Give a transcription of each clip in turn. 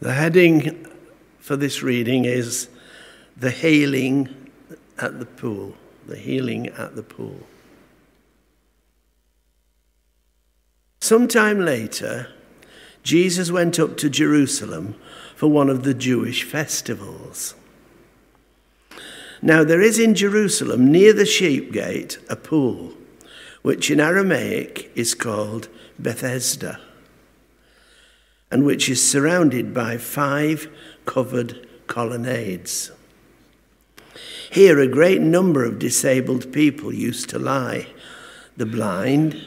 The heading for this reading is The Healing at the Pool. The Healing at the Pool. Sometime later, Jesus went up to Jerusalem for one of the Jewish festivals. Now, there is in Jerusalem, near the sheep gate, a pool, which in Aramaic is called Bethesda and which is surrounded by five covered colonnades. Here, a great number of disabled people used to lie the blind,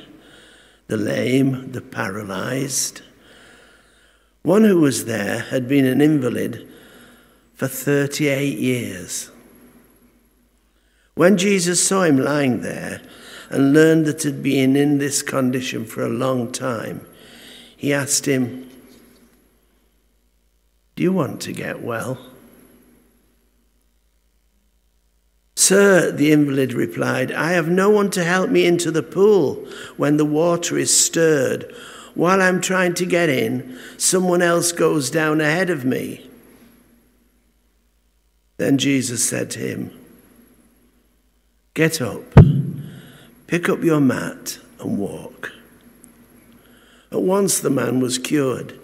the lame, the paralyzed. One who was there had been an invalid for 38 years. When Jesus saw him lying there and learned that he'd been in this condition for a long time, he asked him, do you want to get well? Sir, the invalid replied, I have no one to help me into the pool when the water is stirred. While I'm trying to get in, someone else goes down ahead of me. Then Jesus said to him, Get up, pick up your mat, and walk. At once the man was cured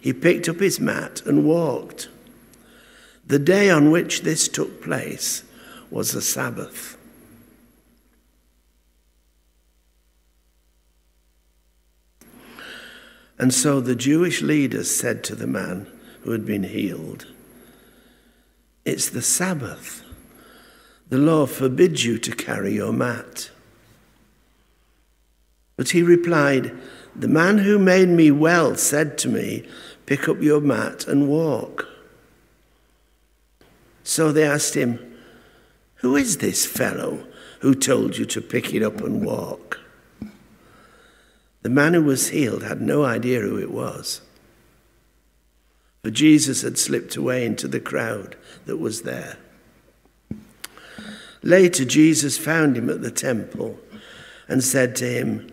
he picked up his mat and walked. The day on which this took place was the Sabbath. And so the Jewish leaders said to the man who had been healed, It's the Sabbath. The law forbids you to carry your mat. But he replied, The man who made me well said to me, Pick up your mat and walk. So they asked him, Who is this fellow who told you to pick it up and walk? The man who was healed had no idea who it was. For Jesus had slipped away into the crowd that was there. Later, Jesus found him at the temple and said to him,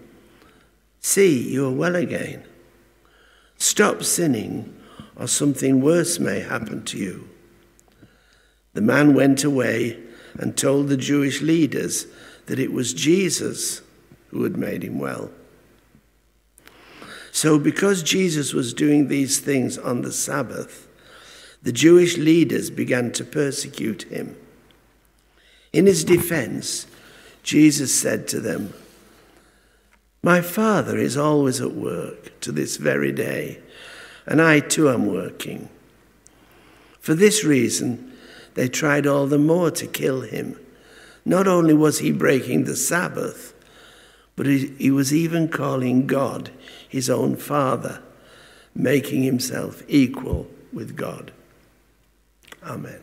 See, you are well again. Stop sinning, or something worse may happen to you. The man went away and told the Jewish leaders that it was Jesus who had made him well. So, because Jesus was doing these things on the Sabbath, the Jewish leaders began to persecute him. In his defense, Jesus said to them, My Father is always at work to this very day, and I too am working. For this reason, they tried all the more to kill him. Not only was he breaking the Sabbath, but he, was even calling God his own Father, making himself equal with God. Amen.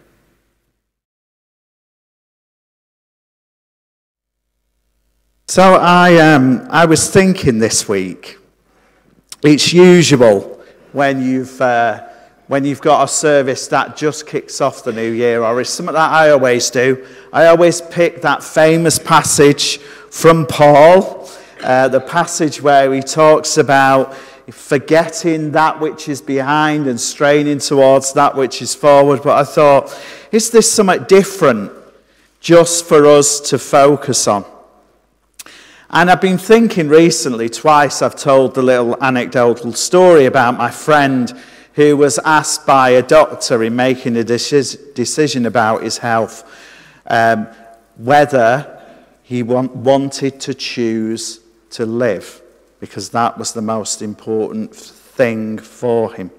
So I, um, I was thinking this week, it's usual when you've, uh, when you've got a service that just kicks off the new year, or it's something that I always do. I always pick that famous passage from Paul, uh, the passage where he talks about forgetting that which is behind and straining towards that which is forward. But I thought, is this something different just for us to focus on? And I've been thinking recently, twice I've told the little anecdotal story about my friend who was asked by a doctor in making a decision about his health um, whether he want, wanted to choose to live, because that was the most important thing for him.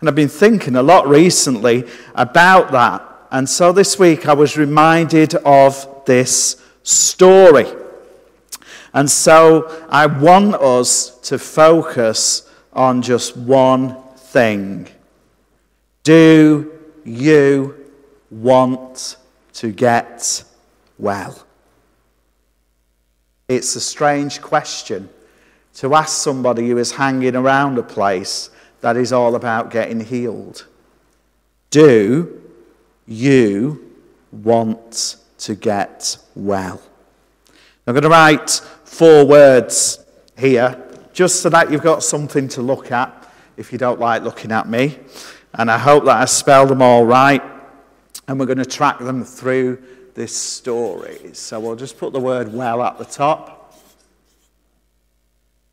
And I've been thinking a lot recently about that. And so this week I was reminded of this story. And so I want us to focus on just one thing. Do you want to get well? It's a strange question to ask somebody who is hanging around a place that is all about getting healed. Do you want to get well? I'm going to write four words here, just so that you've got something to look at if you don't like looking at me. And I hope that I spelled them all right. And we're going to track them through this story. So we'll just put the word well at the top.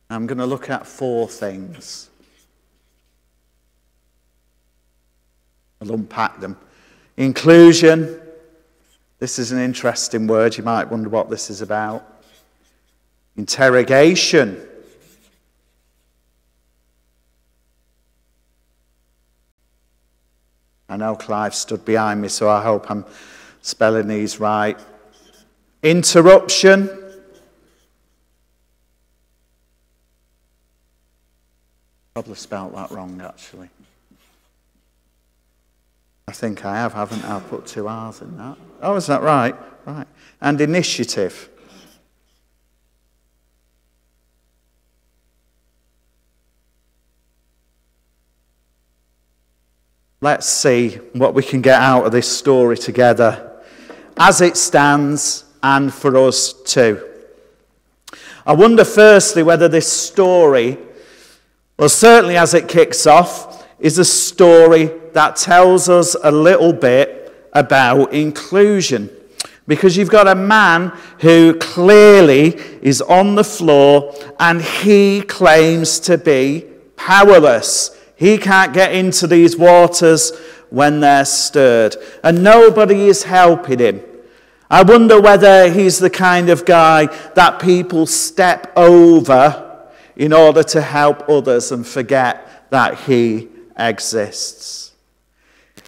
I'm going to look at four things. I'll unpack them. Inclusion. This is an interesting word. You might wonder what this is about interrogation. I know Clive stood behind me, so I hope I'm spelling these right. Interruption. Probably spelt that wrong, actually. I think I have, haven't I? I put two R's in that. Oh, is that right? Right. And initiative. Let's see what we can get out of this story together as it stands and for us too. I wonder, firstly, whether this story, well, certainly as it kicks off, is a story that tells us a little bit about inclusion. Because you've got a man who clearly is on the floor and he claims to be powerless. He can't get into these waters when they're stirred, and nobody is helping him. I wonder whether he's the kind of guy that people step over in order to help others and forget that he exists.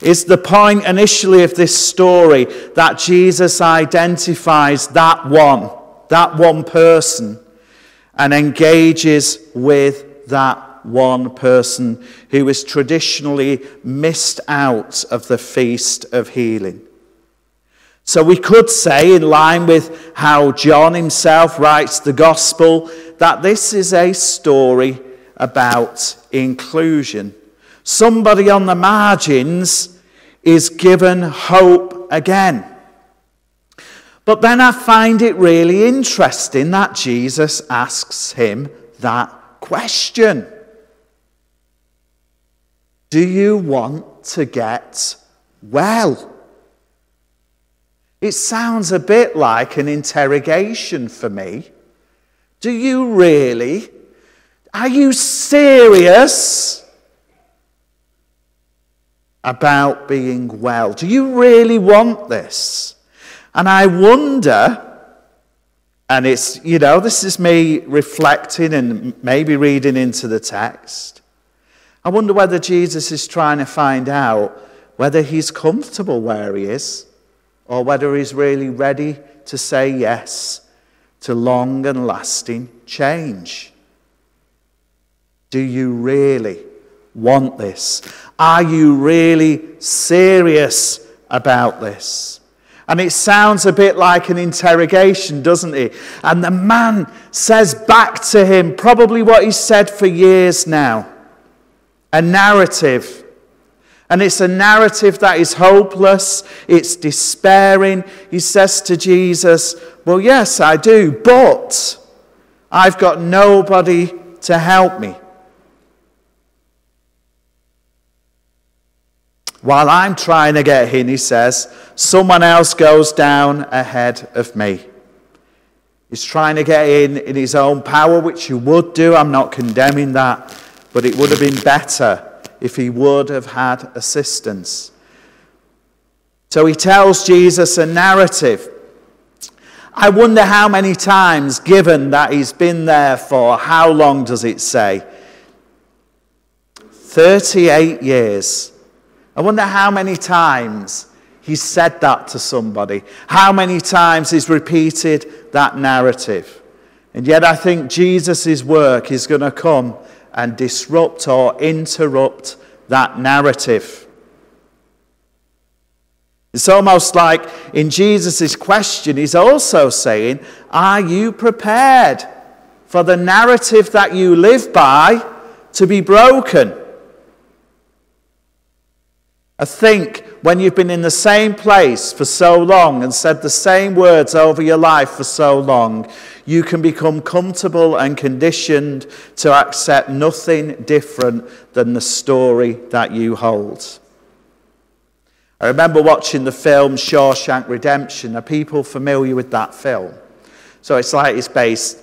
Is the point initially of this story that Jesus identifies that one, that one person, and engages with that one person who is traditionally missed out of the feast of healing. So we could say, in line with how John himself writes the gospel, that this is a story about inclusion. Somebody on the margins is given hope again. But then I find it really interesting that Jesus asks him that question Do you want to get well? It sounds a bit like an interrogation for me. Do you really? Are you serious about being well? Do you really want this? And I wonder, and it's, you know, this is me reflecting and maybe reading into the text. I wonder whether Jesus is trying to find out whether he's comfortable where he is or whether he's really ready to say yes to long and lasting change. Do you really want this? Are you really serious about this? And it sounds a bit like an interrogation, doesn't it? And the man says back to him probably what he's said for years now a narrative and it's a narrative that is hopeless, it's despairing. He says to Jesus, Well, yes, I do, but I've got nobody to help me. While I'm trying to get in, he says, someone else goes down ahead of me. He's trying to get in in his own power, which you would do. I'm not condemning that, but it would have been better if he would have had assistance. So he tells Jesus a narrative. I wonder how many times, given that he's been there for, how long does it say? 38 years. I wonder how many times he's said that to somebody, how many times he's repeated that narrative. And yet, I think Jesus' work is going to come and disrupt or interrupt that narrative. It's almost like in Jesus' question, he's also saying, Are you prepared for the narrative that you live by to be broken? I think when you've been in the same place for so long and said the same words over your life for so long, you can become comfortable and conditioned to accept nothing different than the story that you hold. I remember watching the film Shawshank Redemption. Are people familiar with that film? So it's like it's based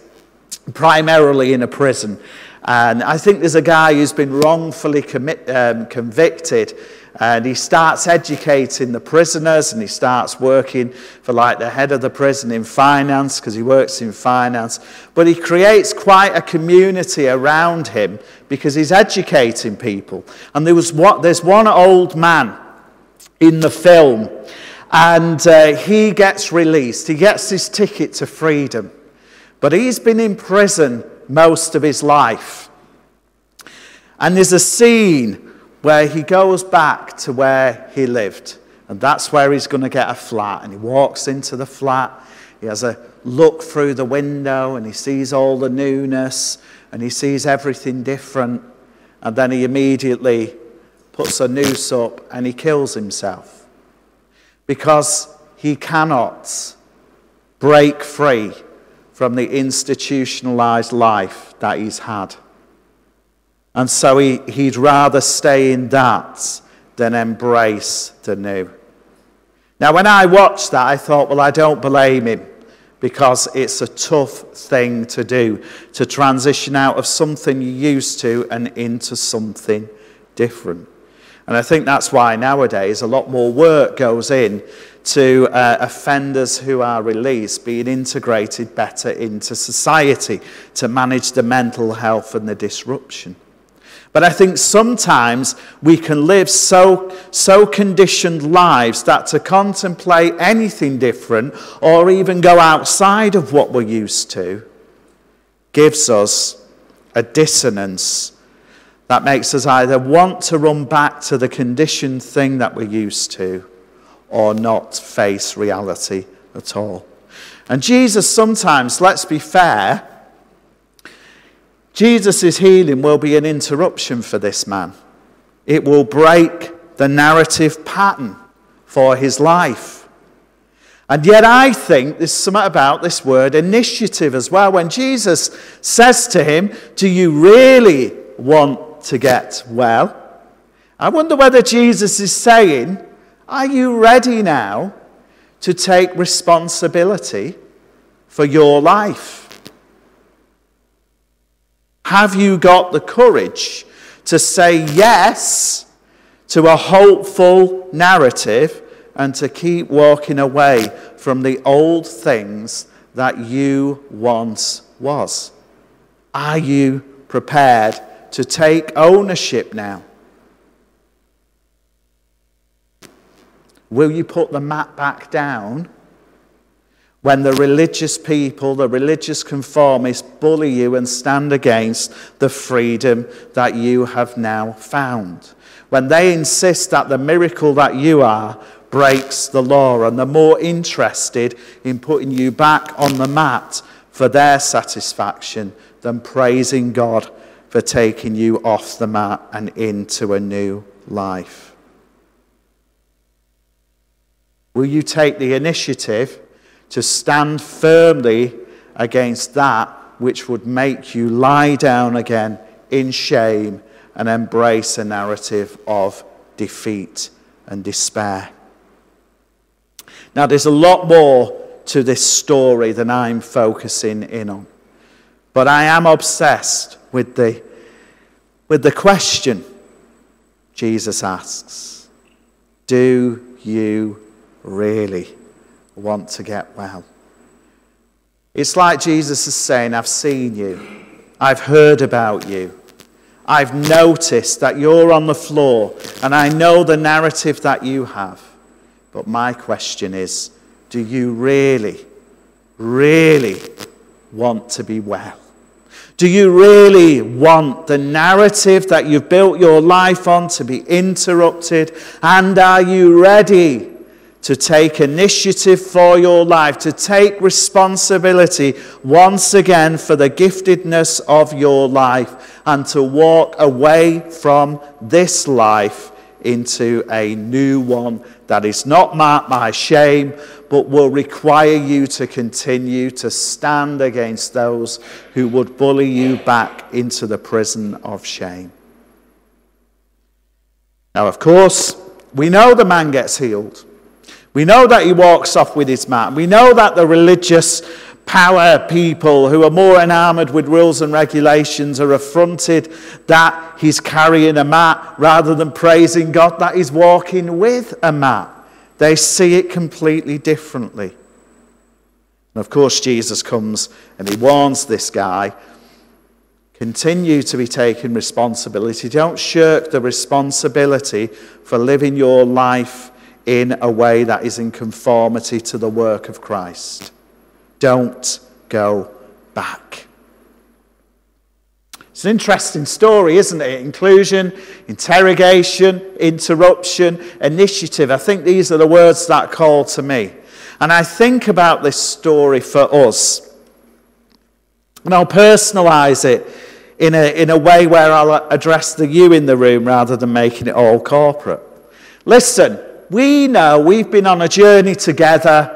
primarily in a prison. And I think there's a guy who's been wrongfully commit, um, convicted and he starts educating the prisoners and he starts working for like the head of the prison in finance because he works in finance. But he creates quite a community around him because he's educating people. And there was what, there's one old man in the film and uh, he gets released. He gets his ticket to freedom. But he's been in prison most of his life. And there's a scene where he goes back to where he lived. And that's where he's going to get a flat. And he walks into the flat. He has a look through the window and he sees all the newness and he sees everything different. And then he immediately puts a noose up and he kills himself because he cannot break free from the institutionalized life that he's had. And so he, he'd rather stay in that than embrace the new. Now, when I watched that, I thought, well, I don't blame him because it's a tough thing to do to transition out of something you're used to and into something different. And I think that's why nowadays a lot more work goes in to uh, offenders who are released being integrated better into society to manage the mental health and the disruption. But I think sometimes we can live so, so conditioned lives that to contemplate anything different or even go outside of what we're used to gives us a dissonance that makes us either want to run back to the conditioned thing that we're used to or not face reality at all. And Jesus sometimes, let's be fair, Jesus' healing will be an interruption for this man. It will break the narrative pattern for his life. And yet, I think there's something about this word initiative as well. When Jesus says to him, Do you really want to get well? I wonder whether Jesus is saying, Are you ready now to take responsibility for your life? Have you got the courage to say yes to a hopeful narrative and to keep walking away from the old things that you once was? Are you prepared to take ownership now? Will you put the mat back down when the religious people, the religious conformists, bully you and stand against the freedom that you have now found? When they insist that the miracle that you are breaks the law and they're more interested in putting you back on the mat for their satisfaction than praising God for taking you off the mat and into a new life. Will you take the initiative to stand firmly against that which would make you lie down again in shame and embrace a narrative of defeat and despair? Now, there's a lot more to this story than I'm focusing in on. But I am obsessed with the, with the question Jesus asks Do you really want to get well. It's like Jesus is saying, I've seen you, I've heard about you, I've noticed that you're on the floor, and I know the narrative that you have. But my question is do you really, really want to be well? Do you really want the narrative that you've built your life on to be interrupted? And are you ready to take initiative for your life, to take responsibility once again for the giftedness of your life, and to walk away from this life into a new one that is not marked by shame, but will require you to continue to stand against those who would bully you back into the prison of shame. Now, of course, we know the man gets healed. We know that he walks off with his mat. We know that the religious power people who are more enamored with rules and regulations are affronted that he's carrying a mat rather than praising God that he's walking with a mat. They see it completely differently. And of course, Jesus comes and he warns this guy continue to be taking responsibility. Don't shirk the responsibility for living your life in a way that is in conformity to the work of Christ. Don't go back. It's an interesting story, isn't it? Inclusion, interrogation, interruption, initiative. I think these are the words that call to me. And I think about this story for us. And I'll personalize it in a, in a way where I'll address the you in the room rather than making it all corporate. Listen, we know we've been on a journey together.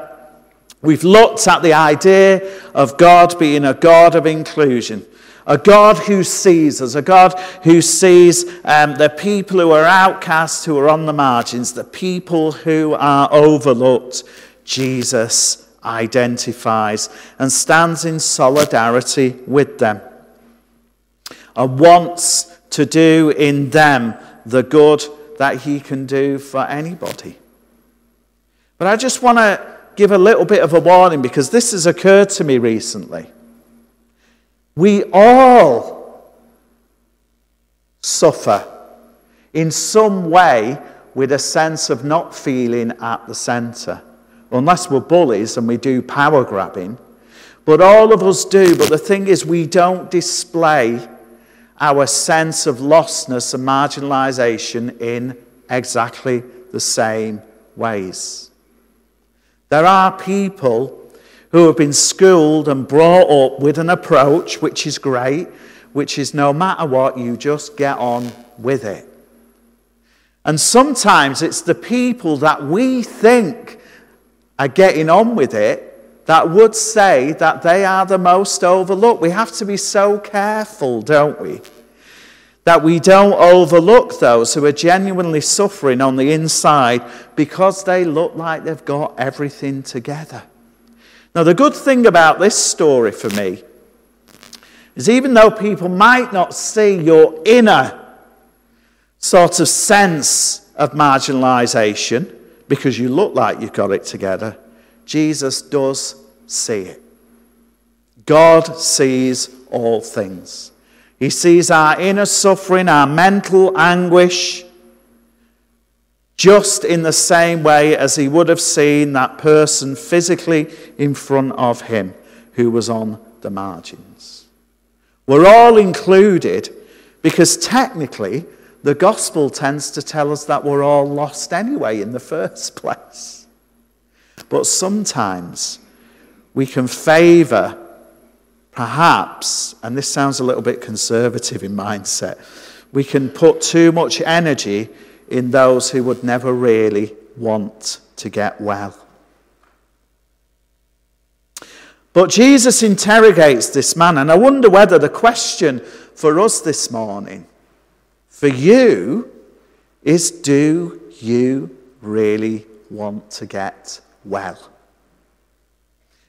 We've looked at the idea of God being a God of inclusion, a God who sees us, a God who sees um, the people who are outcasts, who are on the margins, the people who are overlooked. Jesus identifies and stands in solidarity with them and wants to do in them the good that he can do for anybody. But I just want to give a little bit of a warning because this has occurred to me recently. We all suffer in some way with a sense of not feeling at the centre. Unless we're bullies and we do power grabbing. But all of us do. But the thing is, we don't display our sense of lostness and marginalisation in exactly the same ways. There are people who have been schooled and brought up with an approach which is great, which is no matter what, you just get on with it. And sometimes it's the people that we think are getting on with it that would say that they are the most overlooked. We have to be so careful, don't we? That we don't overlook those who are genuinely suffering on the inside because they look like they've got everything together. Now, the good thing about this story for me is even though people might not see your inner sort of sense of marginalization because you look like you've got it together, Jesus does see it. God sees all things. He sees our inner suffering, our mental anguish, just in the same way as he would have seen that person physically in front of him who was on the margins. We're all included because technically the gospel tends to tell us that we're all lost anyway in the first place. But sometimes we can favor, perhaps, and this sounds a little bit conservative in mindset, we can put too much energy in those who would never really want to get well. But Jesus interrogates this man, and I wonder whether the question for us this morning, for you, is do you really want to get well?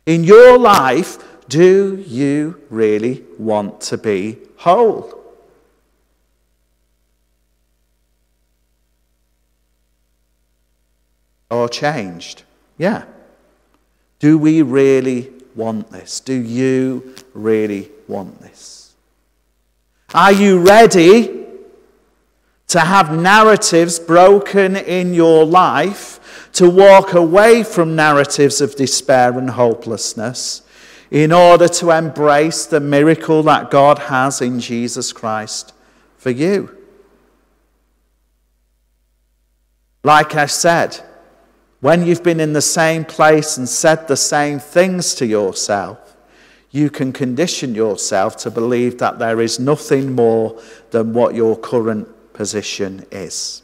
In your life, do you really want to be whole? or changed? Yeah. Do we really want this? Do you really want this? Are you ready to have narratives broken in your life, to walk away from narratives of despair and hopelessness in order to embrace the miracle that God has in Jesus Christ for you? Like I said, when you've been in the same place and said the same things to yourself, you can condition yourself to believe that there is nothing more than what your current position is.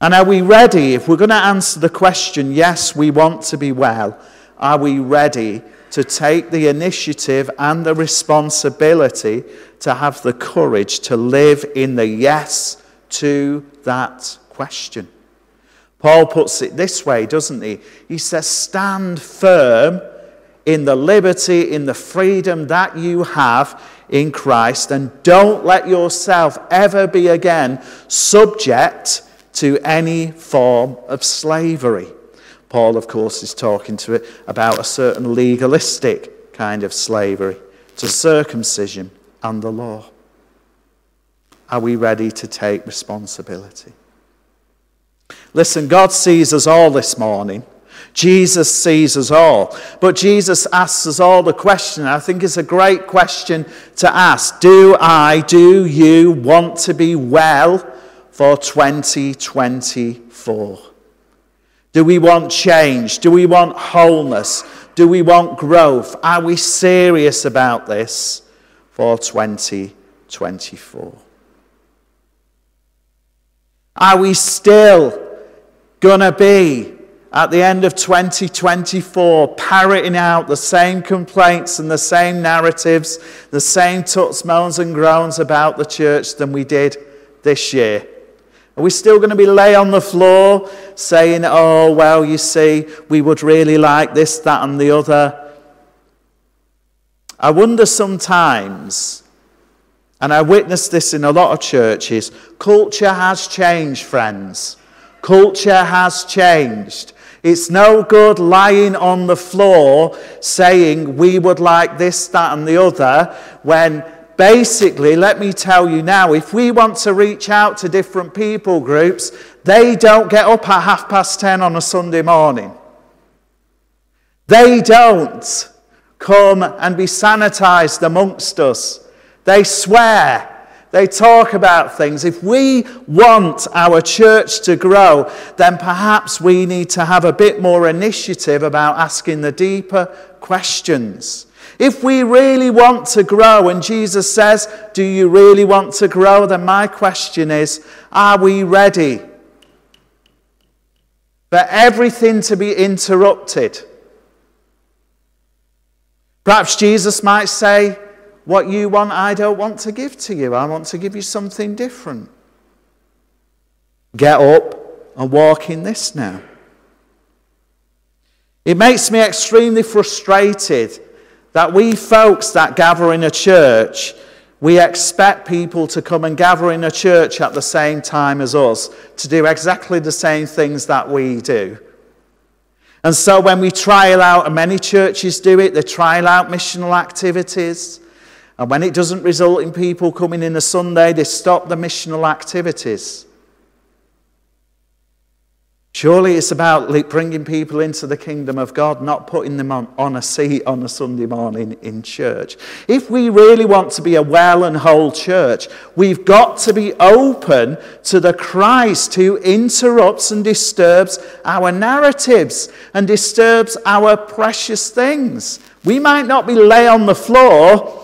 And are we ready? If we're going to answer the question, yes, we want to be well, are we ready to take the initiative and the responsibility to have the courage to live in the yes to that question. Paul puts it this way, doesn't he? He says, Stand firm in the liberty, in the freedom that you have in Christ, and don't let yourself ever be again subject to any form of slavery. Paul, of course, is talking to it about a certain legalistic kind of slavery to circumcision and the law. Are we ready to take responsibility? Listen, God sees us all this morning. Jesus sees us all. But Jesus asks us all the question. I think it's a great question to ask. Do I, do you want to be well for 2024? Do we want change? Do we want wholeness? Do we want growth? Are we serious about this for 2024? Are we still going to be at the end of 2024 parroting out the same complaints and the same narratives, the same tuts, moans, and groans about the church than we did this year? Are we still going to be lay on the floor saying, oh, well, you see, we would really like this, that, and the other? I wonder sometimes and I witnessed this in a lot of churches. Culture has changed, friends. Culture has changed. It's no good lying on the floor saying we would like this, that, and the other when basically, let me tell you now, if we want to reach out to different people groups, they don't get up at half past ten on a Sunday morning. They don't come and be sanitized amongst us. They swear. They talk about things. If we want our church to grow, then perhaps we need to have a bit more initiative about asking the deeper questions. If we really want to grow, and Jesus says, Do you really want to grow? Then my question is, Are we ready for everything to be interrupted? Perhaps Jesus might say, what you want, I don't want to give to you. I want to give you something different. Get up and walk in this now. It makes me extremely frustrated that we folks that gather in a church, we expect people to come and gather in a church at the same time as us to do exactly the same things that we do. And so when we trial out, and many churches do it, they trial out missional activities. And when it doesn't result in people coming in a Sunday, they stop the missional activities. Surely it's about bringing people into the kingdom of God, not putting them on, on a seat on a Sunday morning in church. If we really want to be a well and whole church, we've got to be open to the Christ who interrupts and disturbs our narratives and disturbs our precious things. We might not be lay on the floor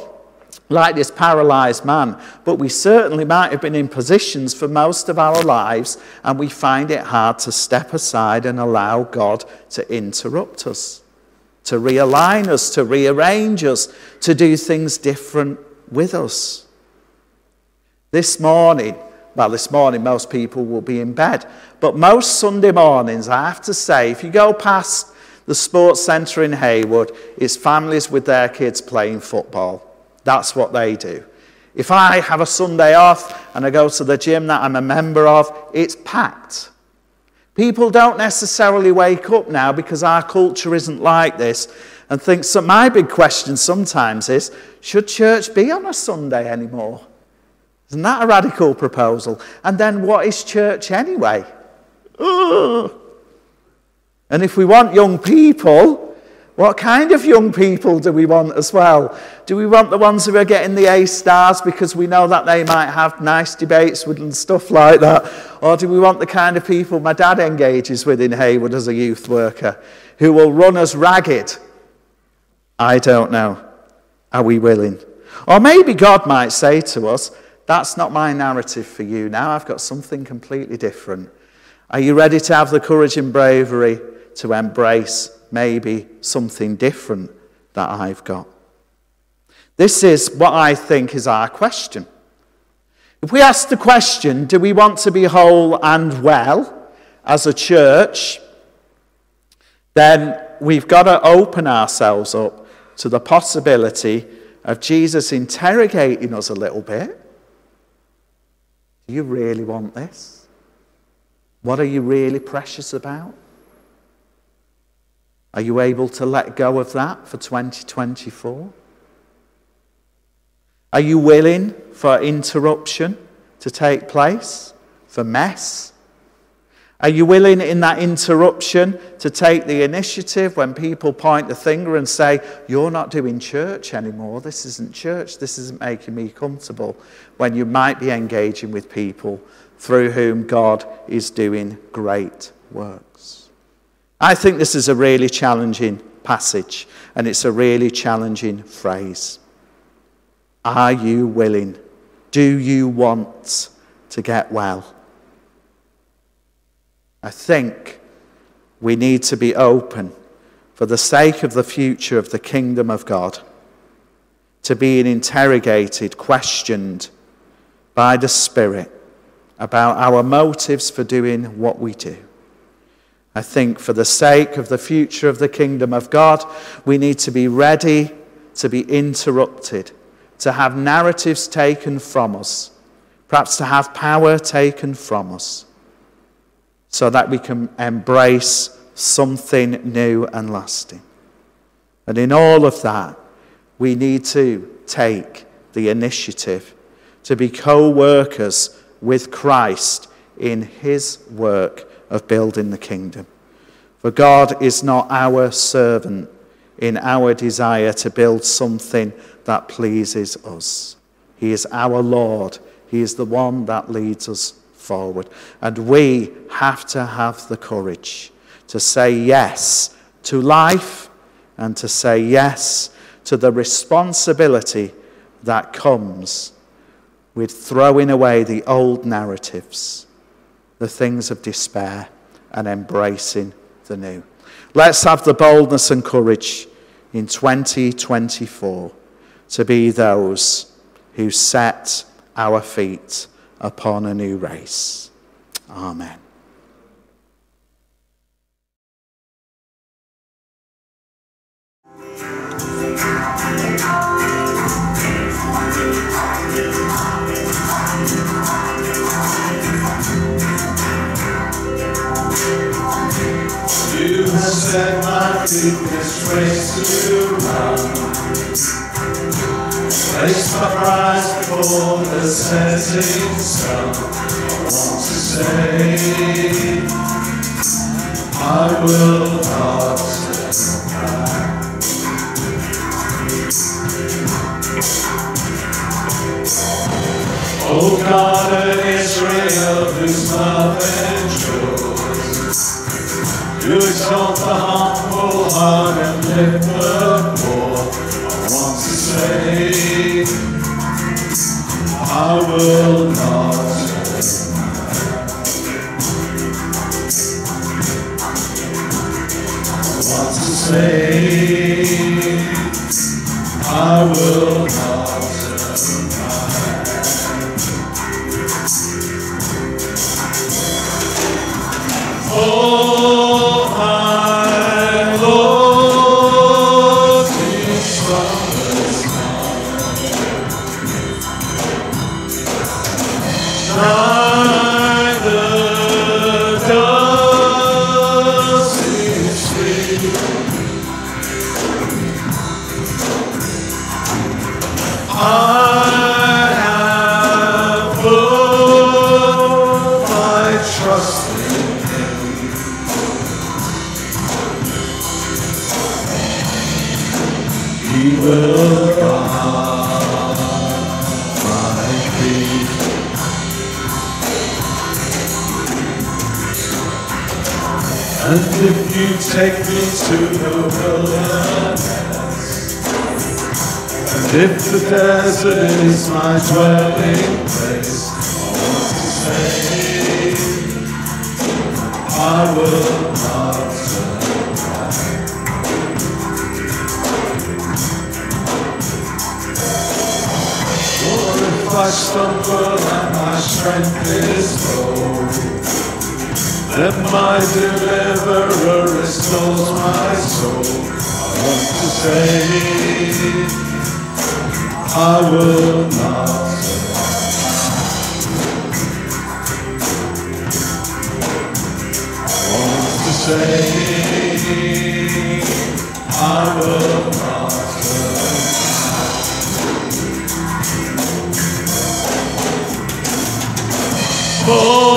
like this paralyzed man, but we certainly might have been in positions for most of our lives, and we find it hard to step aside and allow God to interrupt us, to realign us, to rearrange us, to do things different with us. This morning, well, this morning most people will be in bed, but most Sunday mornings, I have to say, if you go past the sports centre in Heywood, it's families with their kids playing football. That's what they do. If I have a Sunday off and I go to the gym that I'm a member of, it's packed. People don't necessarily wake up now because our culture isn't like this and think, so my big question sometimes is, should church be on a Sunday anymore? Isn't that a radical proposal? And then what is church anyway? Ugh. And if we want young people what kind of young people do we want as well? Do we want the ones who are getting the A stars because we know that they might have nice debates with and stuff like that? Or do we want the kind of people my dad engages with in Heywood as a youth worker who will run us ragged? I don't know. Are we willing? Or maybe God might say to us, That's not my narrative for you now. I've got something completely different. Are you ready to have the courage and bravery to embrace maybe something different that I've got? This is what I think is our question. If we ask the question, do we want to be whole and well as a church, then we've got to open ourselves up to the possibility of Jesus interrogating us a little bit. Do you really want this? What are you really precious about? Are you able to let go of that for 2024? Are you willing for interruption to take place, for mess? Are you willing in that interruption to take the initiative when people point the finger and say, You're not doing church anymore? This isn't church. This isn't making me comfortable. When you might be engaging with people through whom God is doing great works. I think this is a really challenging passage, and it's a really challenging phrase. Are you willing? Do you want to get well? I think we need to be open for the sake of the future of the kingdom of God to being interrogated, questioned by the Spirit about our motives for doing what we do. I think for the sake of the future of the kingdom of God, we need to be ready to be interrupted, to have narratives taken from us, perhaps to have power taken from us, so that we can embrace something new and lasting. And in all of that, we need to take the initiative to be co workers with Christ in his work of building the kingdom. For God is not our servant in our desire to build something that pleases us. He is our Lord He is the one that leads us forward. And we have to have the courage to say yes to life and to say yes to the responsibility that comes with throwing away the old narratives, the things of despair, and embracing the new. Let's have the boldness and courage in 2024 to be those who set our feet upon a new race. Amen. Set my this race to run. Place my prize before the setting sun. I want to say, I will not if is my dwelling say, I will Oh,